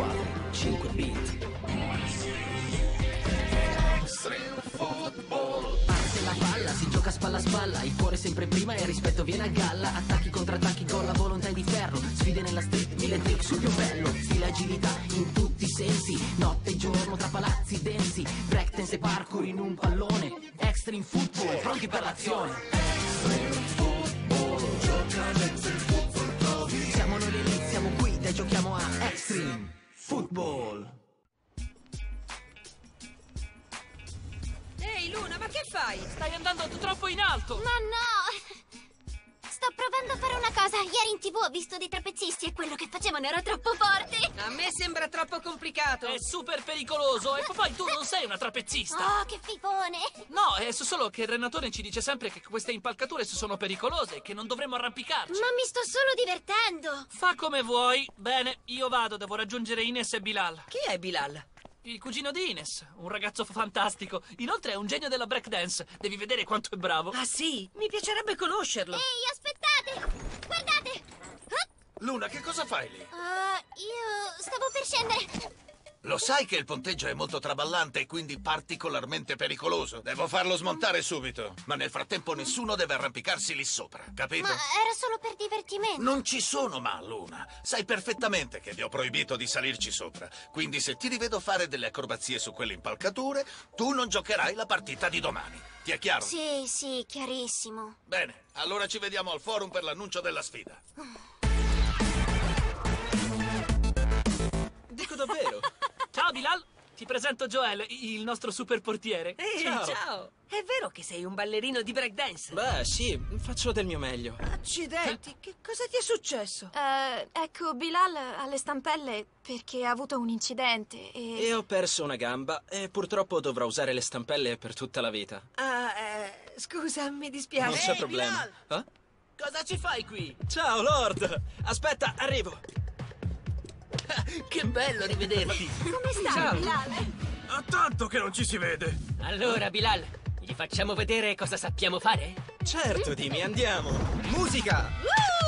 squadre, 5 beat. Parte la palla, si gioca spalla a spalla, il cuore sempre prima e il rispetto viene a galla. Attacchi, contrattacchi, gol, la volontà è di ferro. Sfide nella street, mille trick sul più Stile agilità in tutti i sensi, notte e giorno tra palazzi densi. Breakdance e parkour in un pallone. Extreme football, pronti per l'azione. Siamo noi l'elite, siamo qui e giochiamo a Extreme Football. Ehi Luna, ma che fai? Stai andando troppo in alto! Ma no! Provando a fare una cosa. Ieri in tv ho visto dei trapezzisti e quello che facevano era troppo forte. A me sembra troppo complicato. È super pericoloso e poi tu non sei una trapezzista! Oh, che fifone! No, è solo che il Renatore ci dice sempre che queste impalcature sono pericolose e che non dovremmo arrampicarci. Ma mi sto solo divertendo. Fa come vuoi. Bene, io vado, devo raggiungere Ines e Bilal. Chi è Bilal? Il cugino di Ines, un ragazzo fantastico. Inoltre è un genio della breakdance. Devi vedere quanto è bravo. Ah sì? Mi piacerebbe conoscerlo. Ehi, aspettate! Guardate! Luna, che cosa fai lì? Ah, io stavo per scendere. Lo sai che il ponteggio è molto traballante e quindi particolarmente pericoloso? Devo farlo smontare subito. Ma nel frattempo nessuno deve arrampicarsi lì sopra, capito? Ma era solo per divertimento. Non ci sono ma, Luna. Sai perfettamente che vi ho proibito di salirci sopra. Quindi se ti rivedo fare delle acrobazie su quelle impalcature, tu non giocherai la partita di domani. Ti è chiaro? Sì, sì, chiarissimo. Bene, allora ci vediamo al forum per l'annuncio della sfida. Dico davvero. Ciao Bilal, ti presento Joel, il nostro super portiere. Ehi, ciao. È vero che sei un ballerino di breakdance? Beh, sì, faccio del mio meglio. Accidenti, che cosa ti è successo? Eh, ecco, Bilal ha le stampelle perché ha avuto un incidente e... E ho perso una gamba e purtroppo dovrò usare le stampelle per tutta la vita. Ah, eh, scusa, mi dispiace. Non c'è problema. Eh? Cosa ci fai qui? Ciao, Lord! Aspetta, arrivo. Che bello rivederti. Come stai, Bilal? Ha tanto che non ci si vede. Allora, Bilal, gli facciamo vedere cosa sappiamo fare? Certo, Dimi, andiamo. Musica! Sei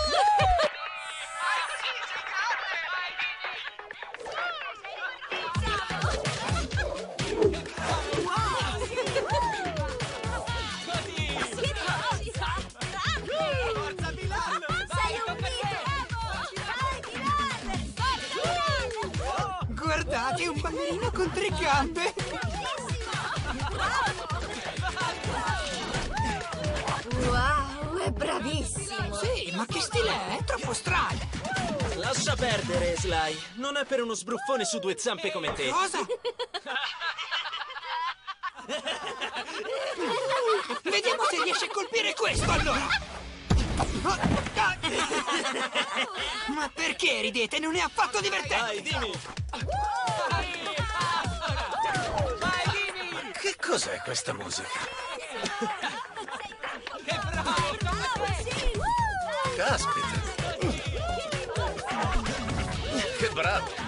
Ballerino con tre gambe! Wow, è bravissimo! Sì, ma che stile è? È troppo strano! Lascia perdere, Sly. Non è per uno sbruffone su due zampe come te. Cosa? Vediamo se riesce a colpire questo allora! Ma perché ridete? Non è affatto divertente! Dai, dimmi. Cos'è questa musica? Caspita. Che bravo.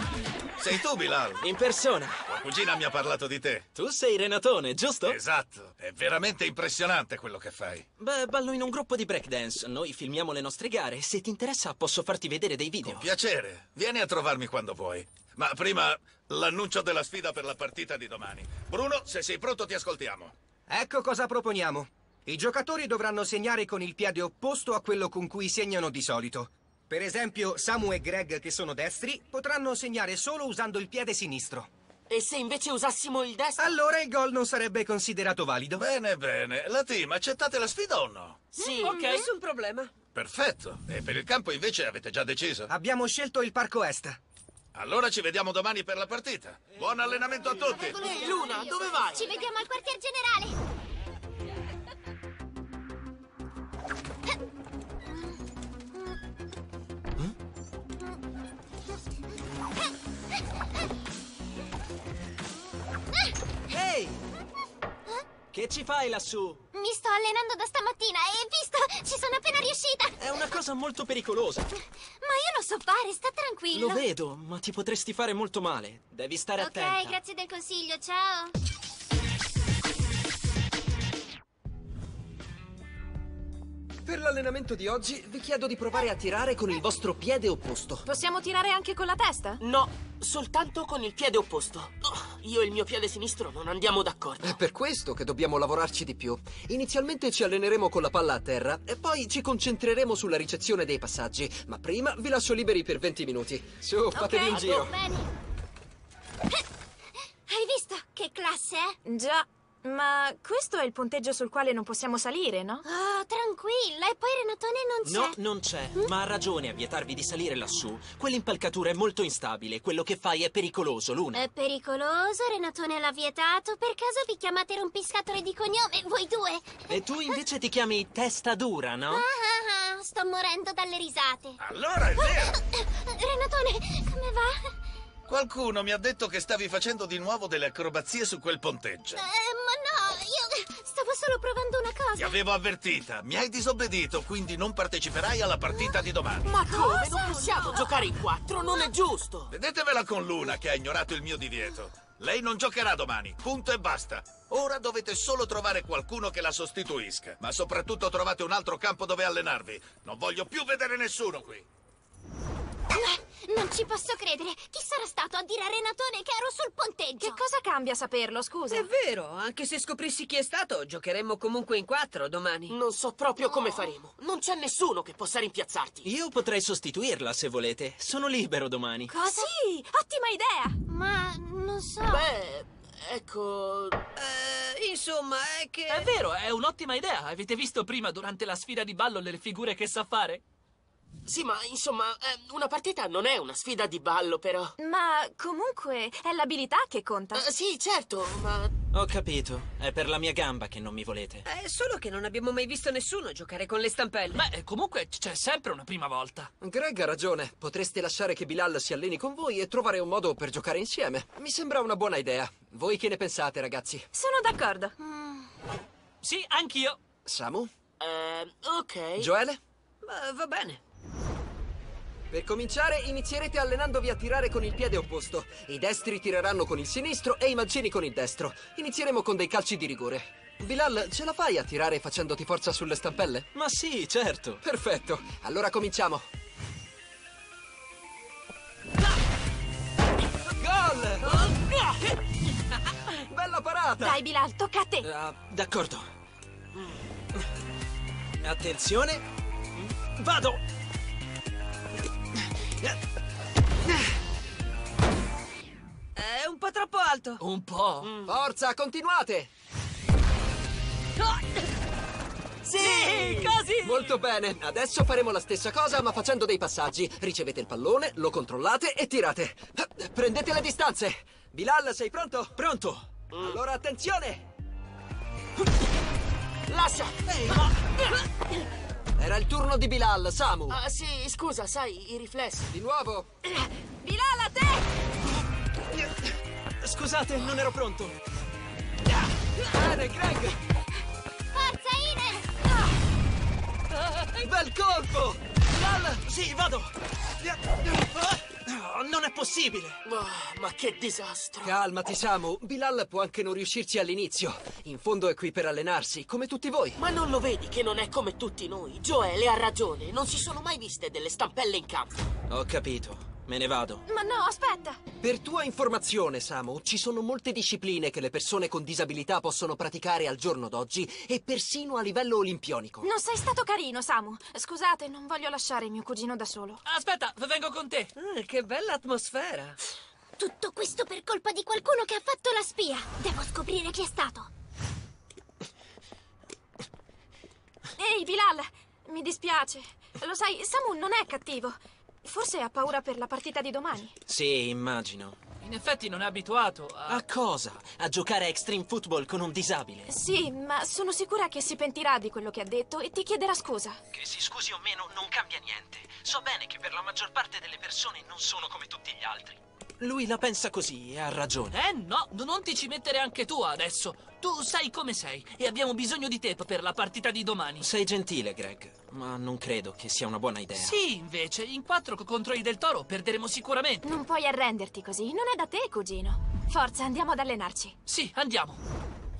Sei tu, Bilal. In persona. Tua cugina mi ha parlato di te. Tu sei Renatone, giusto? Esatto. È veramente impressionante quello che fai. Beh, ballo in un gruppo di breakdance. Noi filmiamo le nostre gare. Se ti interessa, posso farti vedere dei video. Piacere. Vieni a trovarmi quando vuoi. Ma prima l'annuncio della sfida per la partita di domani. Bruno, se sei pronto ti ascoltiamo. Ecco cosa proponiamo. I giocatori dovranno segnare con il piede opposto a quello con cui segnano di solito. Per esempio, Samu e Greg, che sono destri, potranno segnare solo usando il piede sinistro. E se invece usassimo il destro? Allora il gol non sarebbe considerato valido. Bene, bene. La team, accettate la sfida o no? Sì. Ok, nessun problema. Perfetto. E per il campo invece avete già deciso? Abbiamo scelto il Parco Est. Allora ci vediamo domani per la partita. Buon allenamento a tutti. Luna, dove vai? Ci vediamo al quartier generale! Ehi! Che ci fai lassù? Mi sto allenando da stamattina e hai visto? Ci sono appena riuscita! È una cosa molto pericolosa. Ma io lo so fare, sta tranquillo! Lo vedo, ma ti potresti fare molto male. Devi stare Ok, attenta. grazie del consiglio, ciao! Per l'allenamento di oggi vi chiedo di provare a tirare con il vostro piede opposto. Possiamo tirare anche con la testa? No, soltanto con il piede opposto. Oh, io e il mio piede sinistro non andiamo d'accordo. È per questo che dobbiamo lavorarci di più. Inizialmente ci alleneremo con la palla a terra e poi ci concentreremo sulla ricezione dei passaggi. Ma prima vi lascio liberi per 20 minuti. Su, fatevi un giro. Bene. Hai visto che classe è? Già, ma questo è il punteggio sul quale non possiamo salire, no? Oh, tranquilla, e poi Renatone non c'è. No, non c'è, ma ha ragione a vietarvi di salire lassù. Quell'impalcatura è molto instabile, quello che fai è pericoloso, Luna. È pericoloso, Renatone l'ha vietato. Per caso vi chiamate rompiscatole di cognome, voi due? E tu invece ti chiami testa dura, no? Ah, ah, ah, sto morendo dalle risate. Allora è vero! Renatone, come va? Qualcuno mi ha detto che stavi facendo di nuovo delle acrobazie su quel ponteggio. Eh, solo provando una Ti cosa. avevo avvertita, mi hai disobbedito, quindi non parteciperai alla partita di domani. Ma come? Non possiamo giocare in quattro, non è giusto. Vedetevela con Luna che ha ignorato il mio divieto. Lei non giocherà domani, punto e basta. Ora dovete solo trovare qualcuno che la sostituisca. Ma soprattutto trovate un altro campo dove allenarvi. Non voglio più vedere nessuno qui. Non ci posso credere. Chi sarà stato a dire a Renatone che ero sul ponteggio? Che cosa cambia saperlo, scusa? È vero, anche se scoprissi chi è stato, giocheremmo comunque in quattro domani. Non so proprio come faremo. Non c'è nessuno che possa rimpiazzarti. Io potrei sostituirla se volete. Sono libero domani. Cosa? Sì, ottima idea! Ma non so. Beh, ecco... Eh, insomma, è che... È vero, è un'ottima idea. Avete visto prima durante la sfida di ballo le figure che sa fare? Sì, ma insomma, eh, una partita non è una sfida di ballo, però. Ma comunque è l'abilità che conta. Eh, sì, certo, ma... Ho capito. È per la mia gamba che non mi volete. È solo che non abbiamo mai visto nessuno giocare con le stampelle. Beh, comunque c'è sempre una prima volta. Greg ha ragione. Potreste lasciare che Bilal si alleni con voi e trovare un modo per giocare insieme. Mi sembra una buona idea. Voi che ne pensate, ragazzi? Sono d'accordo. Sì, anch'io. Samu? Eh, ok. Joele? Ma va bene. Per cominciare, inizierete allenandovi a tirare con il piede opposto. I destri tireranno con il sinistro e i mancini con il destro. Inizieremo con dei calci di rigore. Bilal, ce la fai a tirare facendoti forza sulle stampelle? Ma sì, certo. Perfetto. Allora cominciamo. Gol! Bella parata! Dai, Bilal, tocca a te. Ah, D'accordo. Attenzione. Vado! È un po' troppo alto. Un po'. Forza, continuate! Sì, così! Molto bene. Adesso faremo la stessa cosa, ma facendo dei passaggi. Ricevete il pallone, lo controllate e tirate. Prendete le distanze. Bilal, sei pronto? Pronto? Allora attenzione! Lascia! Era il turno di Bilal, Samu. Ah, sì, scusa, sai, i riflessi. Di nuovo. Bilal, a te! Scusate, non ero pronto. Bene, Greg. Forza, Ine! Bel colpo! Bilal, sì, vado. Oh, non è possibile. Ah, ma che disastro. Calmati, Samu. Bilal può anche non riuscirci all'inizio. In fondo è qui per allenarsi, come tutti voi. Ma non lo vedi che non è come tutti noi? Joele ha ragione, non si sono mai viste delle stampelle in campo. Ho capito. Me ne vado. Ma no, aspetta! Per tua informazione, Samu, ci sono molte discipline che le persone con disabilità possono praticare al giorno d'oggi e persino a livello olimpionico. Non sei stato carino, Samu. Scusate, non voglio lasciare mio cugino da solo. Aspetta, vengo con te. Ah, che bella atmosfera. Tutto questo per colpa di qualcuno che ha fatto la spia. Devo scoprire chi è stato. Ehi, Bilal, mi dispiace. Lo sai, Samu non è cattivo. Forse ha paura per la partita di domani. Sì, immagino. In effetti non è abituato a... A cosa? A giocare a extreme football con un disabile? Sì, ma sono sicura che si pentirà di quello che ha detto e ti chiederà scusa. Che si scusi o meno non cambia niente. So bene che per la maggior parte delle persone non sono come tutti gli altri. Lui la pensa così e ha ragione. Eh no, non ti ci mettere anche tu adesso. Tu sai come sei e abbiamo bisogno di te per la partita di domani. Sei gentile, Greg, ma non credo che sia una buona idea. Sì, invece, in quattro contro i del Toro perderemo sicuramente. Non puoi arrenderti così, non è da te, cugino. Forza, andiamo ad allenarci. Sì, andiamo.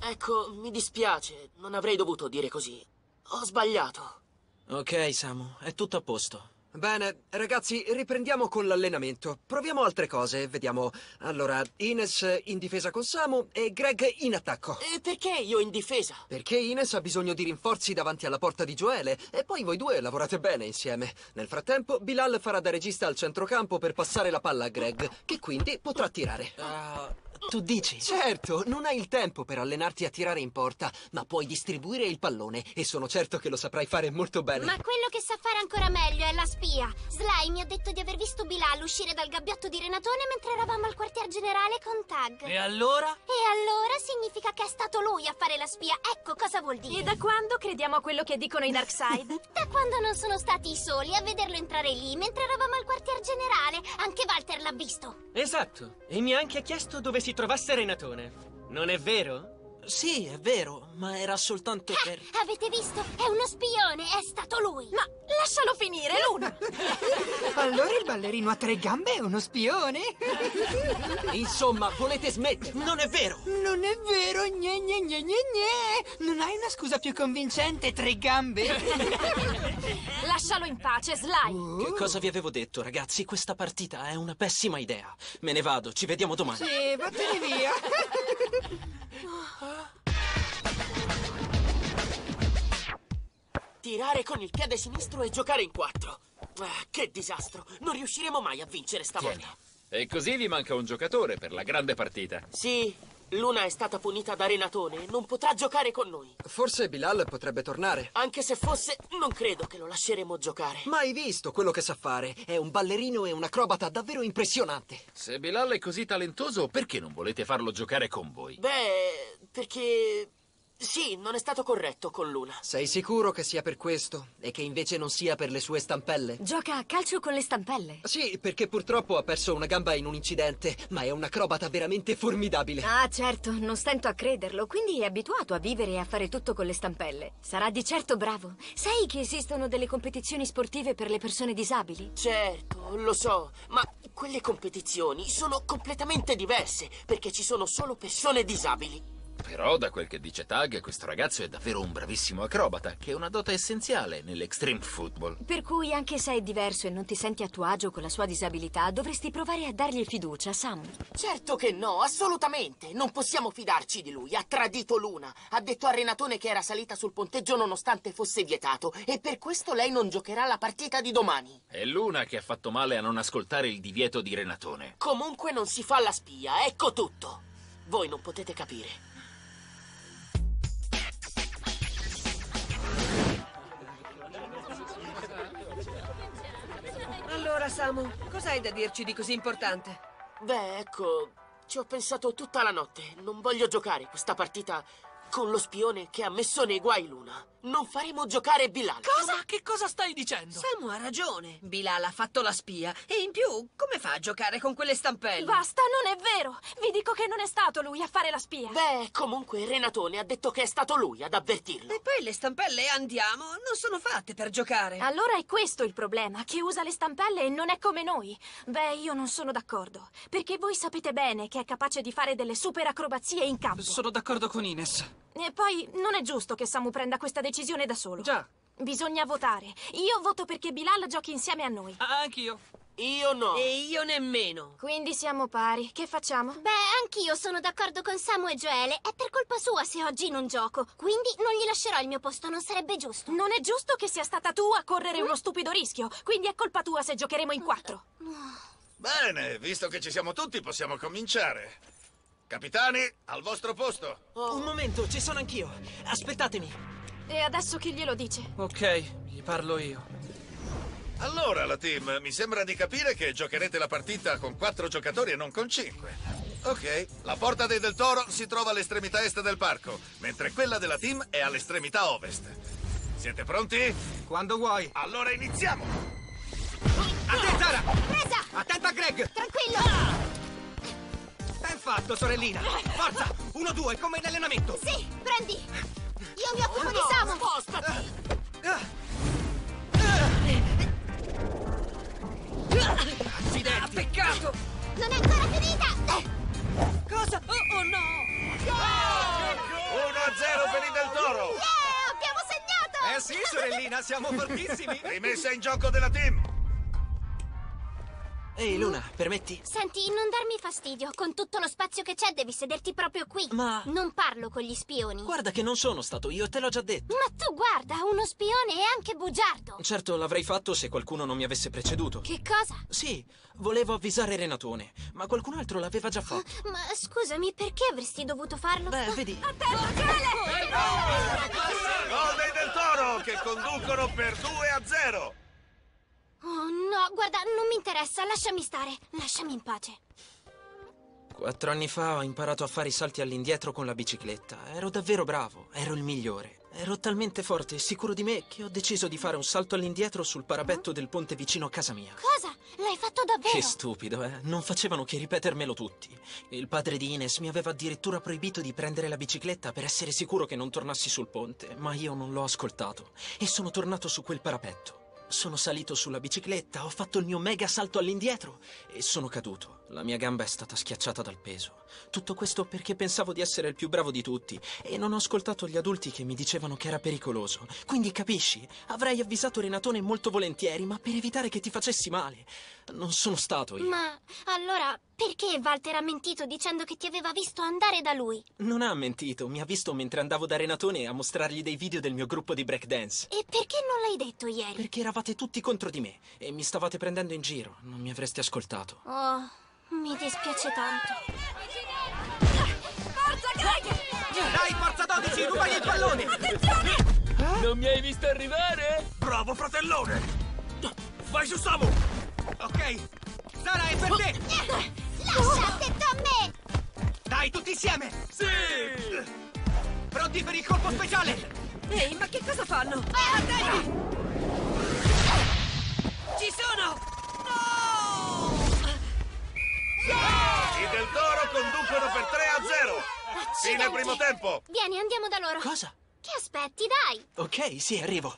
Ecco, mi dispiace, non avrei dovuto dire così. Ho sbagliato. Ok, Samu, è tutto a posto. Bene, ragazzi, riprendiamo con l'allenamento. Proviamo altre cose, vediamo. Allora, Ines in difesa con Samu e Greg in attacco. E perché io in difesa? Perché Ines ha bisogno di rinforzi davanti alla porta di Joele e poi voi due lavorate bene insieme. Nel frattempo, Bilal farà da regista al centrocampo per passare la palla a Greg, che quindi potrà tirare. Uh, tu dici? Certo, non hai il tempo per allenarti a tirare in porta, ma puoi distribuire il pallone e sono certo che lo saprai fare molto bene. Ma quello che sa fare ancora meglio è la spia. Sly mi ha detto di aver visto Bilal uscire dal gabbiotto di Renatone mentre eravamo al quartier generale con Tag. E allora? E allora significa che è stato lui a fare la spia. Ecco cosa vuol dire. E da quando crediamo a quello che dicono i Darkseid? da quando non sono stati i soli a vederlo entrare lì mentre eravamo al quartier generale. Anche Walter l'ha visto. Esatto. E mi ha anche chiesto dove si trovasse Renatone. Non è vero? Sì, è vero, ma era soltanto Eh, per... avete visto? È uno spione, è stato lui. Ma lascialo finire, Luna! Allora il ballerino a tre gambe è uno spione? Insomma, volete smettere? Non è vero! Non è vero, gne gne gne gne gne. Non hai una scusa più convincente, tre gambe? Lascialo in pace, Sly! Che cosa vi avevo detto, ragazzi? Questa partita è una pessima idea. Me ne vado, ci vediamo domani. Sì, vattene via. Tirare con il piede sinistro e giocare in quattro. Ah, che disastro! Non riusciremo mai a vincere stavolta. E così vi manca un giocatore per la grande partita. Sì, Luna è stata punita da Renatone e non potrà giocare con noi. Forse Bilal potrebbe tornare. Anche se fosse, non credo che lo lasceremo giocare. Mai visto quello che sa fare. È un ballerino e un acrobata davvero impressionante. Se Bilal è così talentoso, perché non volete farlo giocare con voi? Beh, perché... Sì, non è stato corretto con Luna. Sei sicuro che sia per questo? E che invece non sia per le sue stampelle? Gioca a calcio con le stampelle. Sì, perché purtroppo ha perso una gamba in un incidente, ma è un acrobata veramente formidabile. Ah, certo, non stento a crederlo, quindi è abituato a vivere e a fare tutto con le stampelle. Sarà di certo bravo. Sai che esistono delle competizioni sportive per le persone disabili? Certo, lo so, ma quelle competizioni sono completamente diverse, perché ci sono solo persone disabili. Però, da quel che dice Tag, questo ragazzo è davvero un bravissimo acrobata, che è una dote essenziale nell'extreme football. Per cui, anche se è diverso e non ti senti a tuo agio con la sua disabilità, dovresti provare a dargli fiducia, Sam. Certo che no, assolutamente. Non possiamo fidarci di lui. Ha tradito Luna. Ha detto a Renatone che era salita sul ponteggio nonostante fosse vietato. E per questo lei non giocherà la partita di domani. È Luna che ha fatto male a non ascoltare il divieto di Renatone. Comunque non si fa la spia, ecco tutto. Voi non potete capire. Allora, Samu, cos'hai da dirci di così importante? Beh, ecco, ci ho pensato tutta la notte. Non voglio giocare questa partita con lo spione che ha messo nei guai Luna. Non faremo giocare Bilal. Cosa? Che cosa stai dicendo? Samu ha ragione. Bilal ha fatto la spia. E in più, come fa a giocare con quelle stampelle? Basta, non è vero! Vi dico che non è stato lui a fare la spia. Beh, comunque Renatone ha detto che è stato lui ad avvertirlo. E poi le stampelle andiamo non sono fatte per giocare. Allora è questo il problema, che usa le stampelle e non è come noi. Beh, io non sono d'accordo. Perché voi sapete bene che è capace di fare delle super acrobazie in campo. Sono d'accordo con Ines. E poi non è giusto che Samu prenda questa decisione da solo. Già. Bisogna votare. Io voto perché Bilal giochi insieme a noi. Ah, anch'io. Io no. E io nemmeno. Quindi siamo pari. Che facciamo? Beh, anch'io sono d'accordo con Samu e Joele. È per colpa sua se oggi non gioco. Quindi non gli lascerò il mio posto, non sarebbe giusto. Non è giusto che sia stata tu a correre uno stupido rischio. Quindi è colpa tua se giocheremo in quattro. Bene, visto che ci siamo tutti, possiamo cominciare. Capitani, al vostro posto. Un momento, ci sono anch'io. Aspettatemi. E adesso chi glielo dice? Ok, gli parlo io. Allora, la team, mi sembra di capire che giocherete la partita con quattro giocatori e non con cinque. Ok, la porta dei Del Toro si trova all'estremità est del parco, mentre quella della team è all'estremità ovest. Siete pronti? Quando vuoi. Allora iniziamo! A te, Zara! Presa! Attenta Greg! Tranquillo! Ben fatto, sorellina! Forza! Uno, due, come in allenamento! Sì, prendi! Io mi occupo di Samu! Spostati! Accidenti! Peccato! Non è ancora finita! Cosa? Oh, oh no! 1-0 per i Del Toro! Yeah, abbiamo segnato! Eh sì, sorellina! Siamo fortissimi! Rimessa in gioco della team! Ehi, Luna, permetti? Senti, non darmi fastidio. Con tutto lo spazio che c'è devi sederti proprio qui. Ma- Non parlo con gli spioni. Guarda che non sono stato io, te l'ho già detto. Ma tu guarda, uno spione è anche bugiardo. Certo, l'avrei fatto se qualcuno non mi avesse preceduto. Che cosa? Sì, volevo avvisare Renatone, ma qualcun altro l'aveva già fatto. Ma scusami, perché avresti dovuto farlo? Beh, vedi. Attento, Gele! Gol dei Del Toro che conducono per 2 a 0. Oh no, guarda, non mi interessa, lasciami stare. Lasciami in pace. Quattro anni fa ho imparato a fare i salti all'indietro con la bicicletta. Ero davvero bravo, ero il migliore. Ero talmente forte e sicuro di me che ho deciso di fare un salto all'indietro sul parapetto del ponte vicino a casa mia. Cosa? L'hai fatto davvero? Che stupido, eh? Non facevano che ripetermelo tutti. Il padre di Ines mi aveva addirittura proibito di prendere la bicicletta per essere sicuro che non tornassi sul ponte, ma io non l'ho ascoltato e sono tornato su quel parapetto. Sono salito sulla bicicletta, ho fatto il mio mega salto all'indietro e sono caduto. La mia gamba è stata schiacciata dal peso. Tutto questo perché pensavo di essere il più bravo di tutti e non ho ascoltato gli adulti che mi dicevano che era pericoloso. Quindi capisci? Avrei avvisato Renatone molto volentieri, ma per evitare che ti facessi male. Non sono stato io. Ma allora, perché Walter ha mentito dicendo che ti aveva visto andare da lui? Non ha mentito, mi ha visto mentre andavo da Renatone a mostrargli dei video del mio gruppo di breakdance. E perché non l'hai detto ieri? Perché eravate tutti contro di me e mi stavate prendendo in giro. Non mi avreste ascoltato. Oh, mi dispiace tanto. Forza, Greg! Dai, forza 12, rubagli il pallone! Non mi hai visto arrivare? Bravo, fratellone! Vai su Samu! Ok, Sara è per te! Lascia, detto a me! Dai, tutti insieme! Sì! Pronti per il colpo speciale! Ehi, ma che cosa fanno? Attenti! Ci sono! I Del Toro conducono per 3 a 0. Fine Accidenti. primo tempo. Vieni, andiamo da loro. Cosa? Che aspetti, dai! Ok, sì, arrivo.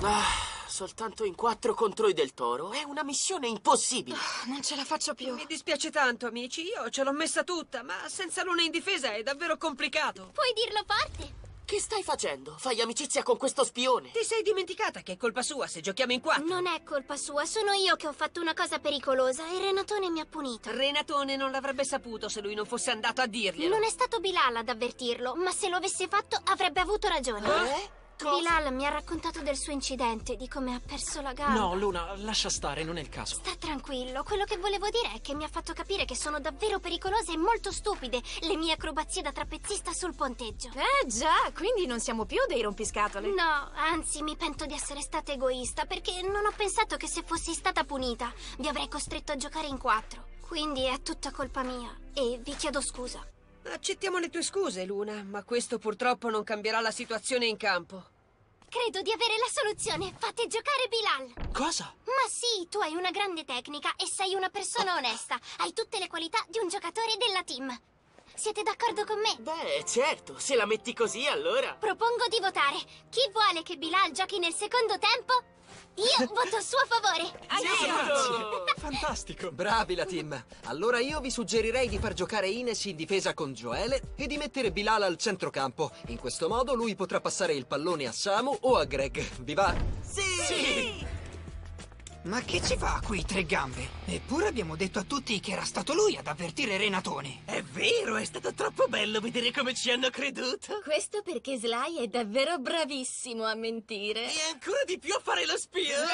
Ah, soltanto in quattro contro i del Toro. È una missione impossibile. Non ce la faccio più. Mi dispiace tanto, amici. Io ce l'ho messa tutta, ma senza Luna in difesa è davvero complicato. Puoi dirlo forte? Che stai facendo? Fai amicizia con questo spione? Ti sei dimenticata che è colpa sua se giochiamo in quattro? Non è colpa sua, sono io che ho fatto una cosa pericolosa e Renatone mi ha punito. Renatone non l'avrebbe saputo se lui non fosse andato a dirglielo. Non è stato Bilal ad avvertirlo, ma se lo avesse fatto avrebbe avuto ragione. Eh? Cosa? Bilal mi ha raccontato del suo incidente, di come ha perso la gamba. No, Luna, lascia stare, non è il caso. Sta tranquillo, quello che volevo dire è che mi ha fatto capire che sono davvero pericolose e molto stupide le mie acrobazie da trapezzista sul ponteggio. Eh già, quindi non siamo più dei rompiscatole. No, anzi, mi pento di essere stata egoista perché non ho pensato che se fossi stata punita vi avrei costretto a giocare in quattro. Quindi è tutta colpa mia e vi chiedo scusa. Accettiamo le tue scuse, Luna, ma questo purtroppo non cambierà la situazione in campo. Credo di avere la soluzione. Fate giocare Bilal. Cosa? Ma sì, tu hai una grande tecnica e sei una persona onesta. Hai tutte le qualità di un giocatore della team. Siete d'accordo con me? Beh, certo, se la metti così allora. Propongo di votare. Chi vuole che Bilal giochi nel secondo tempo? Io voto a suo favore. Fantastico. Bravi la team. Allora io vi suggerirei di far giocare Ines in difesa con Joele e di mettere Bilal al centrocampo. In questo modo lui potrà passare il pallone a Samu o a Greg. Vi va? Sì! Ma che ci fa qui tre gambe? Eppure abbiamo detto a tutti che era stato lui ad avvertire Renatone. È vero, è stato troppo bello vedere come ci hanno creduto. Questo perché Sly è davvero bravissimo a mentire. E ancora di più a fare lo spia.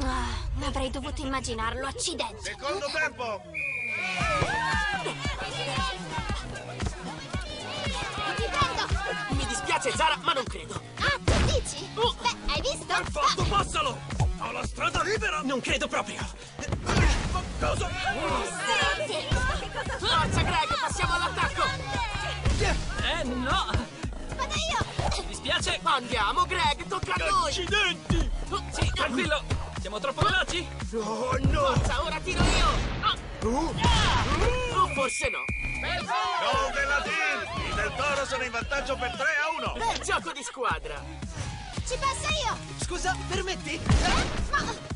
Ah, avrei dovuto immaginarlo, accidenti. Secondo tempo. Dispiace, Zara, ma non credo. Ah, tu dici? Beh, hai visto? Fatto, passalo. Ho la strada libera. Non credo proprio. Cosa? Sì. Forza, Greg, passiamo all'attacco. Eh, no! Vado io! Mi dispiace! Andiamo, Greg, tocca a noi. Accidenti. Sì, tranquillo! Siamo troppo veloci? Oh no. Forza, ora tiro io. Ah. O forse no. Gol della team. I Del Toro sono in vantaggio per 3 a 1. Bel gioco di squadra. Ci passo io! Scusa, permetti? Eh? Ma...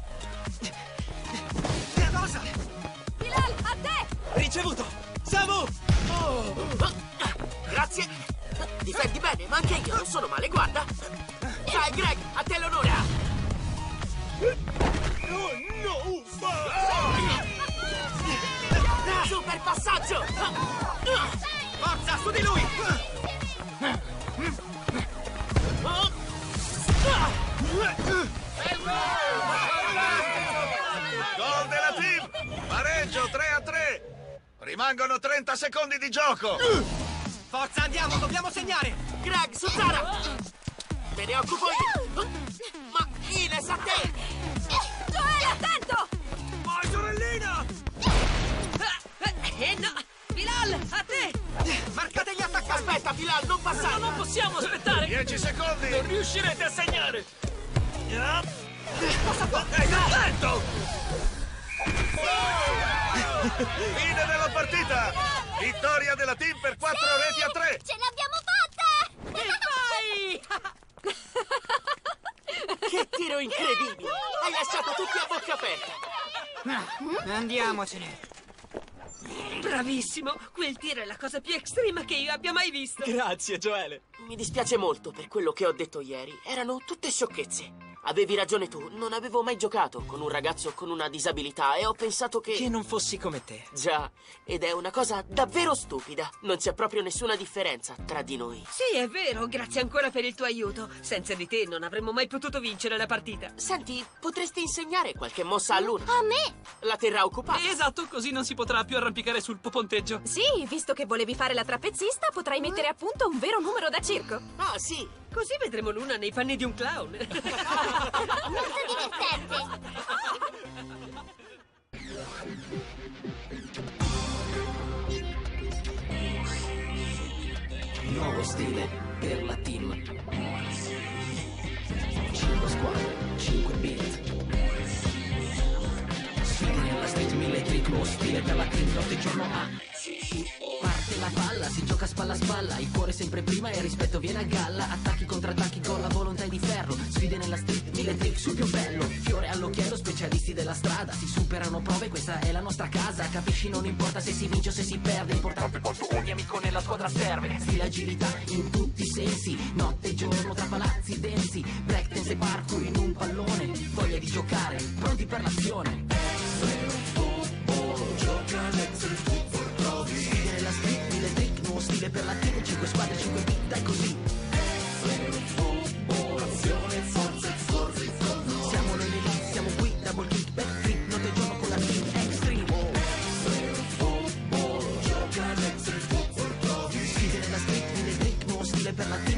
Cosa? Bilal, a te! Ricevuto. Samu! Ah, Grazie. Difendi bene, ma anche io non sono male, guarda. Dai, Greg, a te l'onore. Super passaggio! Forza, su di lui! Gol della team! Pareggio 3 a 3! Rimangono 30 secondi di gioco! Forza, andiamo, dobbiamo segnare! Greg, su Zara! Me ne occupo io! Ma Ines, a te! Aspetta, Bilal, non passare! Non possiamo aspettare! 10 secondi! Non riuscirete a segnare! Ehi, attento! Fine della partita! Vittoria della team per 4 reti a 3! Ce l'abbiamo fatta! Che tiro incredibile! Hai lasciato tutti a bocca aperta! Andiamocene. Bravissimo! Quel tiro è la cosa più estrema che io abbia mai visto! Grazie, Joele. Mi dispiace molto per quello che ho detto ieri. Erano tutte sciocchezze. Avevi ragione tu, non avevo mai giocato con un ragazzo con una disabilità e ho pensato che... Che non fossi come te. Già, ed è una cosa davvero stupida. Non c'è proprio nessuna differenza tra di noi. Sì, è vero, grazie ancora per il tuo aiuto. Senza di te non avremmo mai potuto vincere la partita. Senti, potresti insegnare qualche mossa a Luna? A me! La terrà occupata. Esatto, così non si potrà più arrampicare sul ponteggio. Sì, visto che volevi fare la trapezzista, potrai mettere a punto un vero numero da circo. Ah, sì. Così vedremo Luna nei panni di un clown. Molto divertente! Nuovo stile per la team. 5 squadre, 5 beat. Sfide nella street, mille trick, nuovo stile per la team, notte giorno A spalla a spalla Il cuore sempre prima e il rispetto viene a galla. Attacchi contro attacchi con la volontà di ferro Sfide nella street, mille trick sul più bello. Fiore all'occhiello, specialisti della strada Si superano prove, questa è la nostra casa. Capisci non importa se si vince o se si perde Importante quanto ogni amico nella squadra serve. Stile agilità in tutti i sensi Notte e giorno tra palazzi densi Breakdance e parkour in un pallone Voglia di giocare, pronti per l'azione. Essere football, gioca all'essere football stile per la China, 5 squadre, 5 vita e così. Siamo noi lì, siamo qui, double kick, back flip, notte e giorno con la team extreme. Sfide nella street, mille trick, nuovo stile per la team.